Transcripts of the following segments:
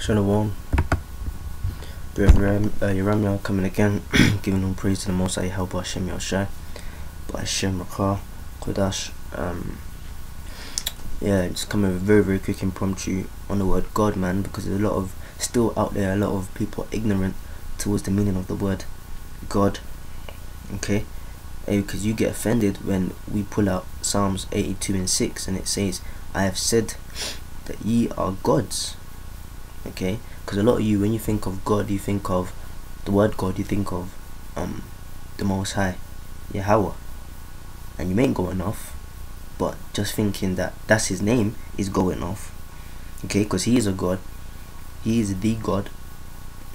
Shalom. Brother uh, Yeramia coming again, giving all praise to the Most High, help Hashem Yoshai, Hashem Rakah, Kodash. Um, yeah, just coming very, very quick impromptu on the word God, man, because there's a lot of, still out there, a lot of people ignorant towards the meaning of the word God, okay? Because you get offended when we pull out Psalms 82 and 6 and it says, I have said that ye are gods okay? Because a lot of you when you think of god you think of the word god you think of um the most high yahweh. And you ain't going off but just thinking that that's his name is going off okay? Because he is a god. He is the god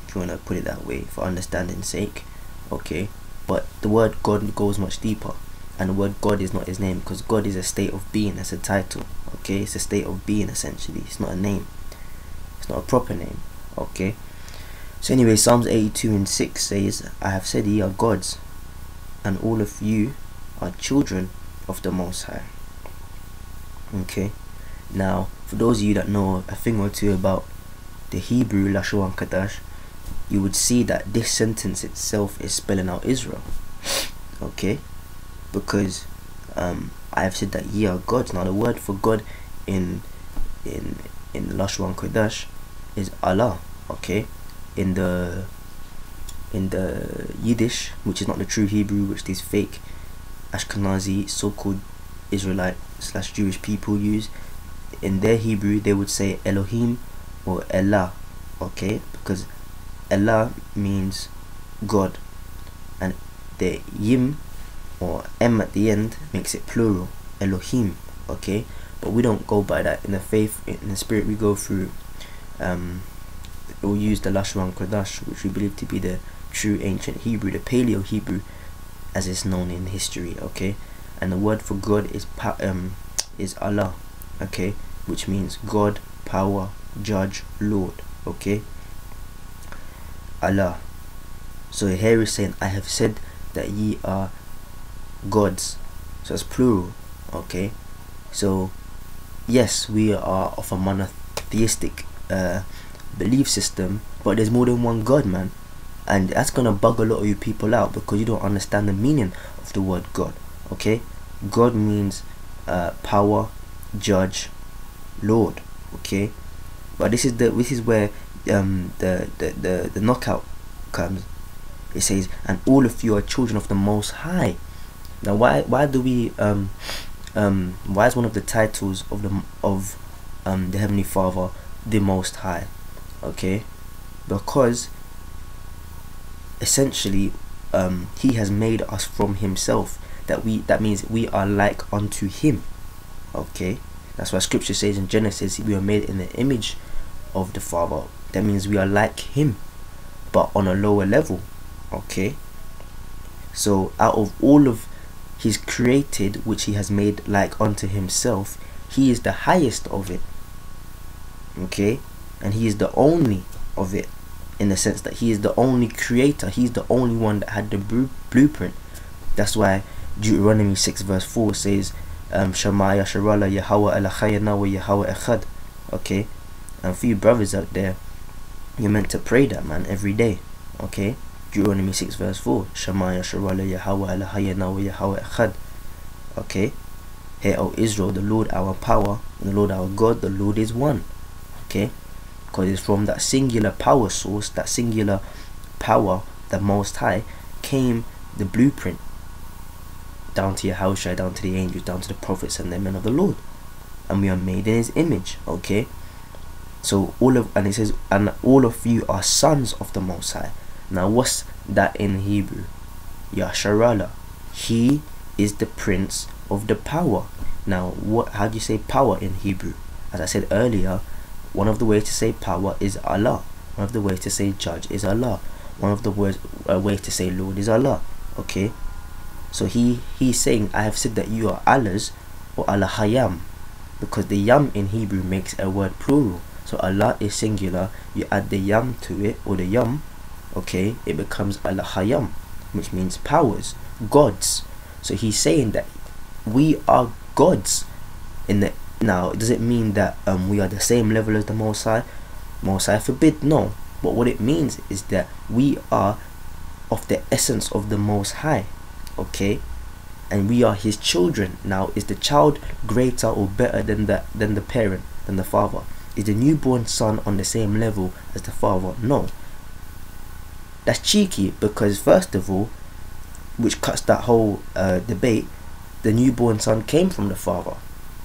if you want to put it that way for understanding's sake okay? But the word god goes much deeper and the word god is not his name because god is a state of being that's a title okay? It's a state of being essentially. It's not a name it's not a proper name. Okay. So anyway, Psalms 82 and 6 says, I have said ye are gods, and all of you are children of the Most High. Okay. Now, for those of you that know a thing or two about the Hebrew Lashon Kadash, you would see that this sentence itself is spelling out Israel. Okay? Because um, I have said that ye are gods. Now the word for God in in in Lashon Kodash is Allah okay? In the in the Yiddish which is not the true Hebrew which these fake Ashkenazi so-called Israelite slash Jewish people use in their Hebrew they would say Elohim or Allah okay? Because Allah means God and the Yim or M at the end makes it plural Elohim okay? But we don't go by that. In the faith in the spirit we go through um, we'll use the Lashon Kodash, which we believe to be the true ancient Hebrew, the Paleo Hebrew, as it's known in history. Okay, and the word for God is um is Allah. Okay, which means God, power, judge, Lord. Okay, Allah. So here is saying, I have said that ye are gods. So it's plural. Okay, so yes, we are of a monotheistic uh, belief system, but there's more than one God, man. And that's gonna bug a lot of you people out because you don't understand the meaning of the word God. Okay, God means uh, power, judge, Lord. Okay, but this is the this is where um, the, the the the knockout comes. It says, "And all of you are children of the Most High." Now, why why do we um um why is one of the titles of the of um the Heavenly Father the most high okay? Because essentially um, he has made us from himself that we that means we are like unto him okay? That's why scripture says in genesis we are made in the image of the father. That means we are like him but on a lower level okay? So out of all of his created which he has made like unto himself he is the highest of it okay? And he is the only of it in the sense that he is the only creator. He's the only one that had the blueprint. That's why Deuteronomy 6 verse 4 says um, Shema Yasharala Yahweh Elachayana wa Yahweh Echad. Okay? And for you brothers out there you're meant to pray that man every day. Okay? Deuteronomy 6 verse 4 Shema Yasharala Yahweh Elachayana wa Yahweh Echad. Okay? Hear O Israel the Lord our power the Lord our God the Lord is one okay because it's from that singular power source that singular power the most high came the blueprint down to Yahushua, down to the angels, down to the prophets and the men of the Lord. And we are made in his image, okay? So all of and it says and all of you are sons of the most high. Now what's that in Hebrew? Yasharala. He is the prince of the power. Now what how do you say power in Hebrew? As I said earlier, one of the ways to say power is Allah. One of the ways to say judge is Allah. One of the words uh, ways to say Lord is Allah. Okay. So he he's saying I have said that you are Allah's or Allah Hayam because the yam in Hebrew makes a word plural. So Allah is singular. You add the yam to it or the yam, okay, it becomes Allah Hayam, which means powers, gods. So he's saying that we are gods in the now, does it mean that um, we are the same level as the Most High? Most High forbid, no. But what it means is that we are of the essence of the Most High, okay? And we are His children. Now, is the child greater or better than the than the parent, than the father? Is the newborn son on the same level as the father? No. That's cheeky because first of all, which cuts that whole uh, debate, the newborn son came from the father.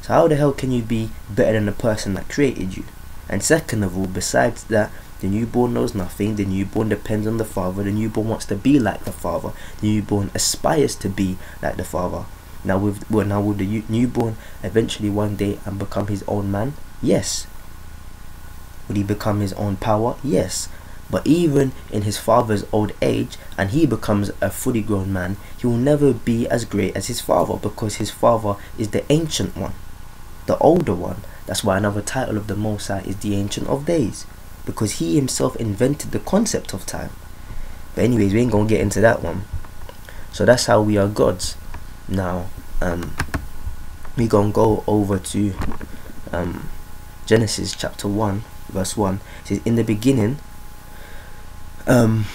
So how the hell can you be better than the person that created you? And second of all, besides that, the newborn knows nothing. The newborn depends on the father. The newborn wants to be like the father. The newborn aspires to be like the father. Now, with well, now will the newborn eventually one day and become his own man? Yes. Would he become his own power? Yes. But even in his father's old age, and he becomes a fully grown man, he will never be as great as his father because his father is the ancient one, the older one. That's why another title of the Most High is the Ancient of Days, because he himself invented the concept of time. But anyways, we ain't gonna get into that one. So that's how we are gods. Now, um, we gonna go over to um, Genesis chapter one, verse one. It says, "In the beginning." um,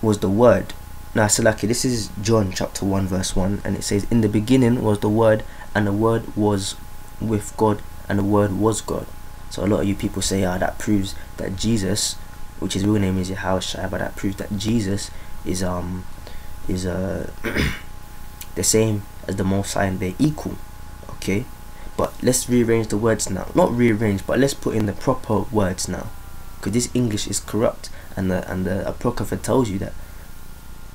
was the Word. Now, Salaki, this is John chapter 1, verse 1, and it says, In the beginning was the Word, and the Word was with God, and the Word was God. So, a lot of you people say, Ah, that proves that Jesus, which his real name is Yahushua, but that proves that Jesus is, um, is, uh, the same as the Most High, and they're equal. Okay? But let's rearrange the words now. Not rearrange, but let's put in the proper words now because this English is corrupt and the and the Apocrypha tells you that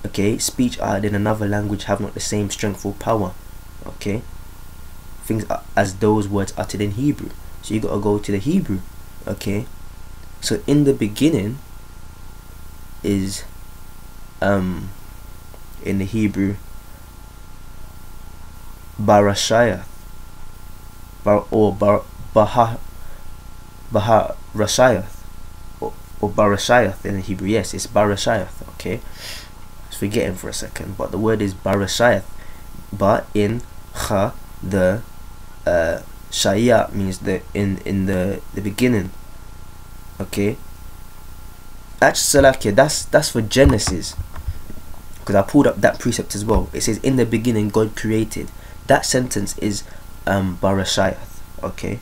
okay speech uttered in another language have not the same strength or power okay things as those words uttered in Hebrew so you gotta go to the Hebrew okay so in the beginning is um in the Hebrew Barashaya Bar or Bar Baha Baha Rashaya or Barashayath in the Hebrew. Yes, it's Barashayath. Okay, I was forgetting for a second, but the word is Barashayath. But in Cha, the uh, Shaya means the in in the the beginning. Okay. Salakia, that's that's for Genesis. Because I pulled up that precept as well. It says, "In the beginning, God created." That sentence is um, Barashayath. Okay.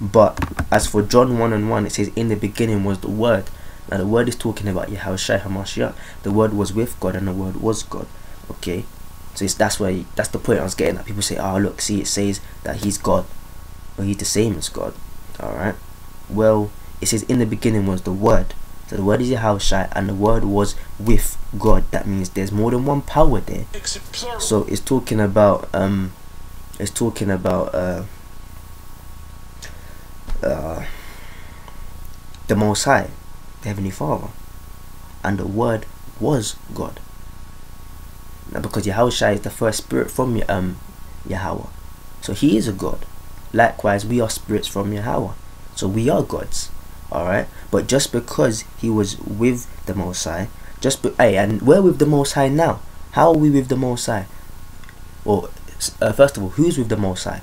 But as for John 1 and 1, it says, In the beginning was the Word. Now, the Word is talking about Yahushua HaMashiach. The Word was with God and the Word was God. Okay? So it's, that's where that's the point I was getting at. People say, Oh, look, see, it says that He's God. But He's the same as God. Alright? Well, it says, In the beginning was the Word. So the Word is Yahushua and the Word was with God. That means there's more than one power there. So it's talking about, um, it's talking about, uh, uh, the Most High, the Heavenly Father, and the Word was God. Now, because Yahushua is the first spirit from um, Yahweh, so He is a God. Likewise, we are spirits from Yahweh, so we are gods. All right, but just because He was with the Most High, just be, hey, and we're with the Most High now. How are we with the Most High? Well, uh, first of all, who's with the Most High?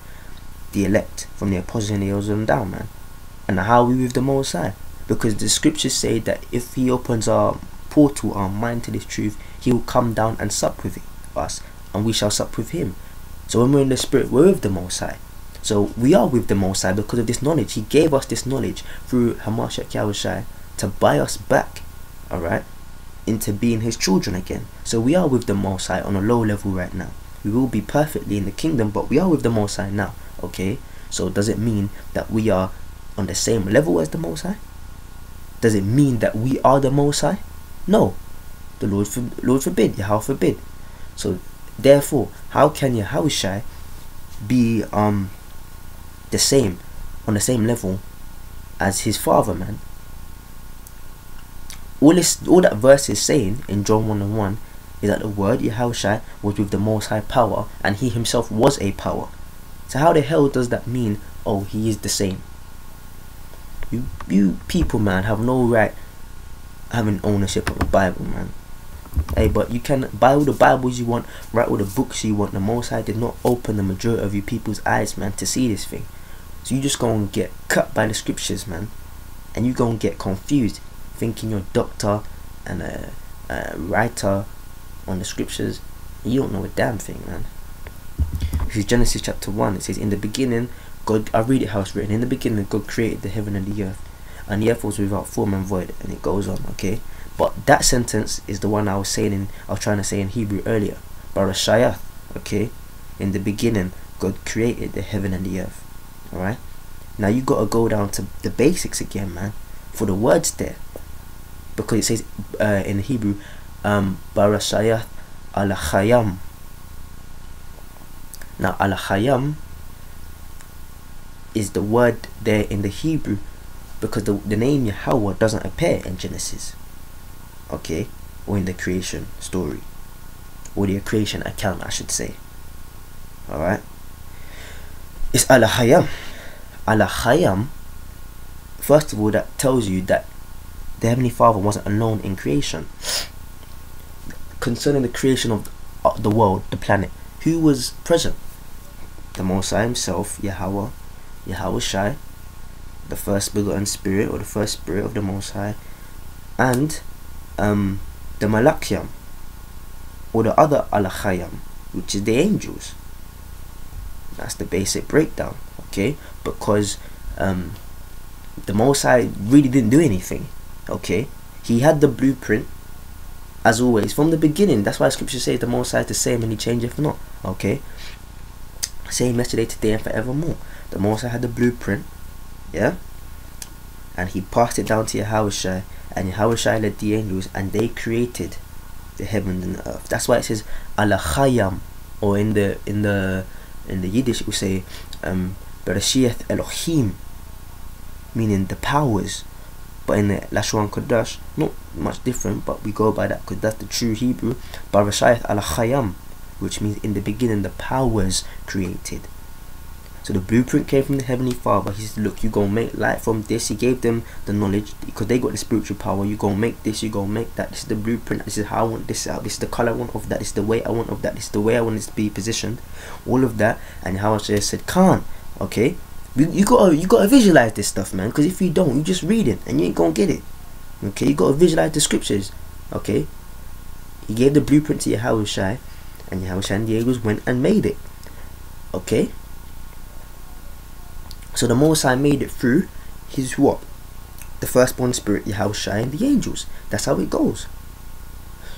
the elect from the apostles and the elders and down, man. And how are we with the Most High? Because the scriptures say that if He opens our portal, our mind to this truth, He will come down and sup with us, and we shall sup with Him. So when we're in the Spirit, we're with the Most High. So we are with the Most High because of this knowledge. He gave us this knowledge through Hamashiach Yahushai to buy us back, alright, into being His children again. So we are with the Most High on a low level right now. We will be perfectly in the kingdom, but we are with the Most High now okay so does it mean that we are on the same level as the most high does it mean that we are the most high no the lord for, lord forbid yahweh forbid. So therefore how can Yahushai be um the same on the same level as his father man? All this all that verse is saying in John 1 and 1 is that the word Yahushai was with the most high power and he himself was a power. So how the hell does that mean, oh, he is the same? You, you people, man, have no right having ownership of the Bible, man. Hey, but you can buy all the Bibles you want, write all the books you want. The Most High did not open the majority of you people's eyes, man, to see this thing. So you just go and get cut by the scriptures, man, and you go and get confused, thinking you're a doctor and a, a writer on the scriptures. You don't know a damn thing, man. This is Genesis chapter 1. It says, In the beginning, God, I read it how it's written. In the beginning, God created the heaven and the earth. And the earth was without form and void. And it goes on, okay? But that sentence is the one I was saying in, I was trying to say in Hebrew earlier. Barashayath, okay? In the beginning, God created the heaven and the earth. Alright? Now you gotta go down to the basics again, man. For the words there. Because it says uh, in Hebrew, um, Barashayath al Now al is the word there in the Hebrew because the, the name Yahweh doesn't appear in Genesis okay or in the creation story or the creation account I should say alright it's Al-Hayam. Al-Hayam first of all that tells you that the Heavenly Father wasn't unknown in creation. Concerning the creation of uh, the world the planet who was present? The Mosai himself Yahweh Yahweh Shai the first begotten spirit or the first spirit of the Most High and um, the Malakiam or the other Alachayam which is the angels. That's the basic breakdown okay? Because um, the Most High really didn't do anything okay? He had the blueprint as always from the beginning. That's why scripture says the Most High is the same and he changeth not okay? Same yesterday today and forevermore. The Most High had the blueprint yeah? And he passed it down to Yahushua and Yahushua led the angels and they created the heaven and the earth. That's why it says Alachayam or in the in the in the Yiddish will say um Elohim meaning the powers. But in the Lashon Kodash not much different but we go by that because that's the true Hebrew. Bereshith Alachayam which means in the beginning the powers created so the blueprint came from the Heavenly Father. He said, look, you're going to make light from this. He gave them the knowledge because they got the spiritual power. You're going to make this, you're going to make that. This is the blueprint. This is how I want this out. This is the color I want of that. This is the way I want of that. This is the way I want this to be positioned. All of that. And how I said, can't. Okay? You, you gotta you gotta visualize this stuff, man. Because if you don't, you just read it and you ain't gonna get it. Okay, you gotta visualize the scriptures. Okay, he gave the blueprint to Yahushua, and Yahushua and the went and made it. Okay, so the Most High made it through his what? The firstborn spirit, Yahushua, and the angels. That's how it goes.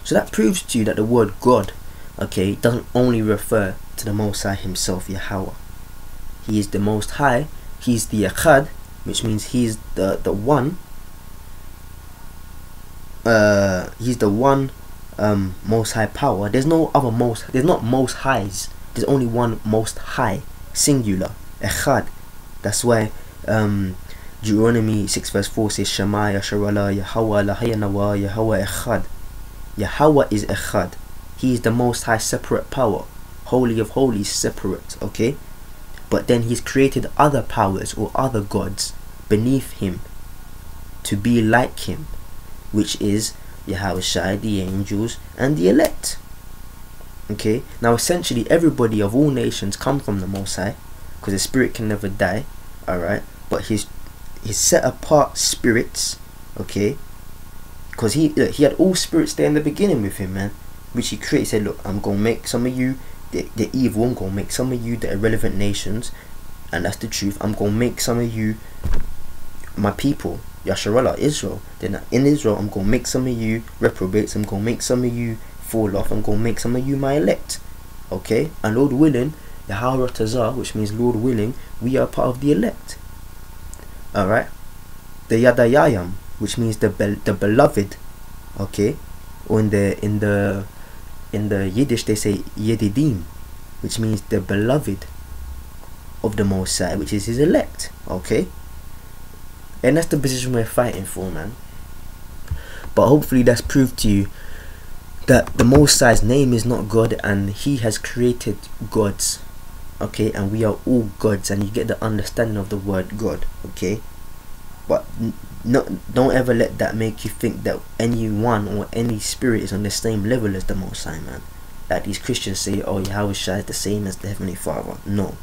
So that proves to you that the word God, okay, doesn't only refer to the Most High himself, Yahweh. He is the Most High. He's the Echad, which means he's the the one. Uh, he's the one um, Most High power. There's no other most. There's not Most Highs. There's only one Most High, singular, Echad. That's why um, Deuteronomy 6 verse 4 says Shema Yasharala Yahweh Lahayanawa Yahweh Echad. Yahweh is Echad. He is the most high separate power. Holy of holies separate, okay? But then he's created other powers or other gods beneath him to be like him, which is Yahweh Shai, the angels, and the elect. Okay, now essentially everybody of all nations come from the Most High because the spirit can never die all right but his his set apart spirits okay because he look, he had all spirits there in the beginning with him man which he created said look i'm gonna make some of you the, the evil i'm gonna make some of you the irrelevant nations and that's the truth i'm gonna make some of you my people Yasharallah, Israel. Then in Israel, I'm gonna make some of you reprobates. I'm gonna make some of you fall off. I'm gonna make some of you my elect. Okay, and Lord willing, Yahweh Tazar, which means Lord willing, we are part of the elect. Alright? The Yadayayam, which means the be the beloved, okay? Or in the in the in the Yiddish they say Yedidim, which means the beloved of the Mosai, which is his elect, okay? And that's the position we're fighting for, man. But hopefully that's proved to you that the Most High's name is not God and he has created gods okay and we are all gods and you get the understanding of the word god okay but no, don't ever let that make you think that anyone or any spirit is on the same level as the most high man like these christians say oh yahweh is the same as the heavenly father no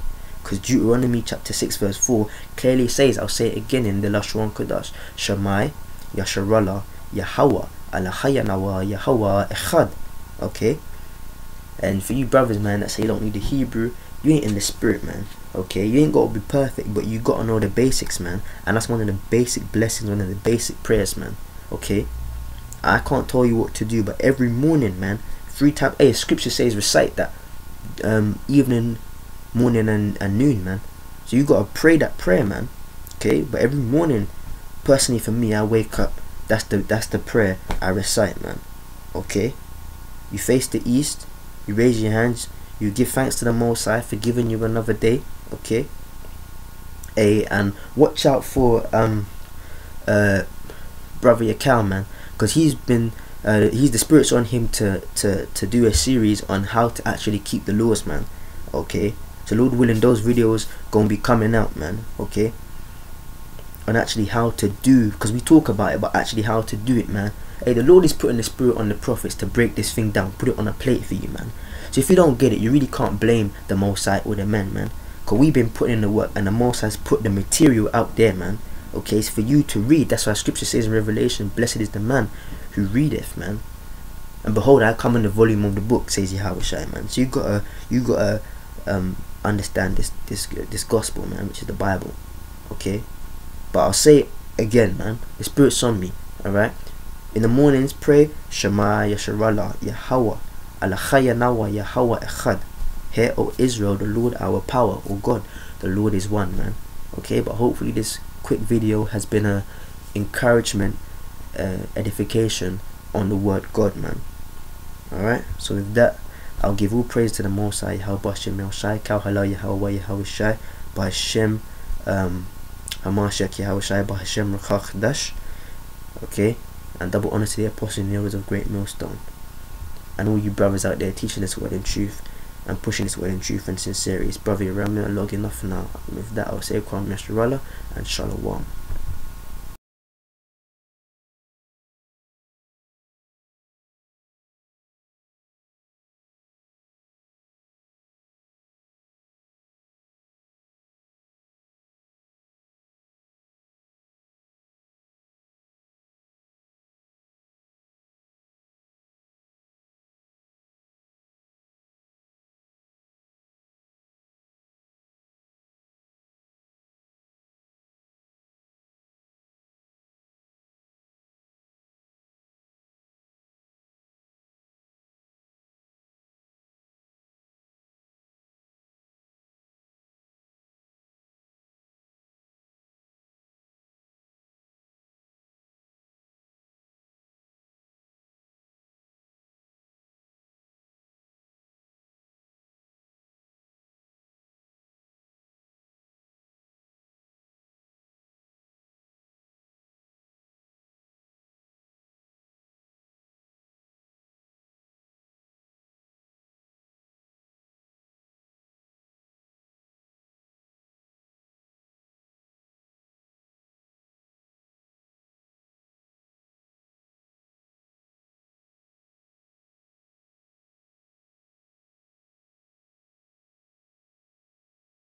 Because Deuteronomy chapter 6 verse 4 clearly says, I'll say it again in the Lashon Kodash, Shemai, Yasharallah, Yahweh, Alahayanawa, Yahweh, Echad. Okay? And for you brothers, man, that say you don't need the Hebrew, you ain't in the spirit, man. Okay, you ain't got to be perfect, but you got to know the basics, man. And that's one of the basic blessings, one of the basic prayers, man. Okay, I can't tell you what to do, but every morning, man, three times. Hey, scripture says recite that um, evening, morning, and, and noon, man. So you got to pray that prayer, man. Okay, but every morning, personally for me, I wake up. That's the that's the prayer I recite, man. Okay, you face the east, you raise your hands, you give thanks to the Most High for giving you another day. Okay. A and watch out for um uh brother Yakal man because he's been uh, he's the spirits on him to, to to do a series on how to actually keep the laws man okay so lord willing those videos gonna be coming out man okay on actually how to do because we talk about it but actually how to do it man hey the lord is putting the spirit on the prophets to break this thing down put it on a plate for you man so if you don't get it you really can't blame the most high or the men man. Because we've been putting in the work and the most has put the material out there man. Okay it's for you to read. That's why scripture says in revelation blessed is the man who readeth man. And behold i come in the volume of the book says Yahweh man. So you gotta you gotta um understand this this this gospel man which is the bible. Okay? But i'll say it again man. The spirit's on me all right in the mornings pray shema yasharallah yahweh echad. Hear o israel the lord our power o god the lord is one man. Okay but hopefully this quick video has been a encouragement uh, edification on the word God man. Alright so with that I'll give all praise to the Most High Yahweh Shem El Shai Kal Halal Yahweh Yahweh Shai by Hashem um Hamashiach Yahweh Shai by Hashem Rakach Dash. Okay and double honor to the apostles and the of great millstone and all you brothers out there teaching this word in truth and pushing this word in truth and sincerity. It's brother I'm logging off now. With that, I'll say Kwam Nasrallah and Shalom.